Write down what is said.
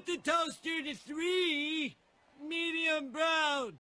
Put the toaster to three, medium brown.